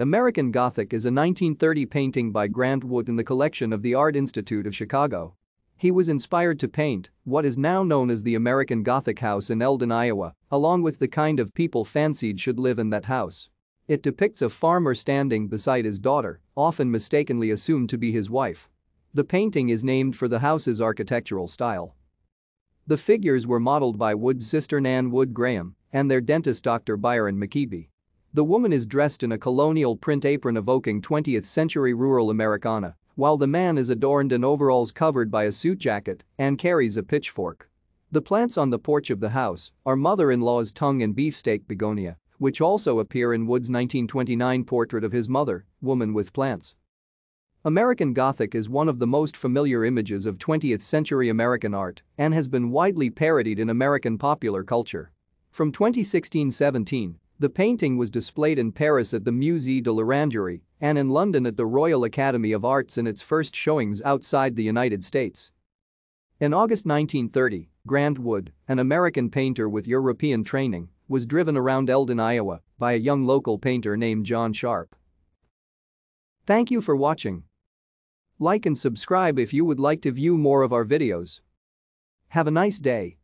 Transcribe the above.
American Gothic is a 1930 painting by Grant Wood in the collection of the Art Institute of Chicago. He was inspired to paint what is now known as the American Gothic house in Eldon, Iowa, along with the kind of people fancied should live in that house. It depicts a farmer standing beside his daughter, often mistakenly assumed to be his wife. The painting is named for the house's architectural style. The figures were modeled by Wood's sister Nan Wood Graham and their dentist Dr. Byron McKeeby. The woman is dressed in a colonial print apron evoking 20th century rural Americana, while the man is adorned in overalls covered by a suit jacket and carries a pitchfork. The plants on the porch of the house are mother-in-law's tongue and beefsteak begonia, which also appear in Wood's 1929 portrait of his mother, Woman with Plants. American Gothic is one of the most familiar images of 20th century American art and has been widely parodied in American popular culture. From 2016-17, the painting was displayed in Paris at the Musée de l'Orangerie and in London at the Royal Academy of Arts in its first showings outside the United States. In August 1930, Grant Wood, an American painter with European training, was driven around Eldon, Iowa by a young local painter named John Sharp. Thank you for watching. Like and subscribe if you would like to view more of our videos. Have a nice day.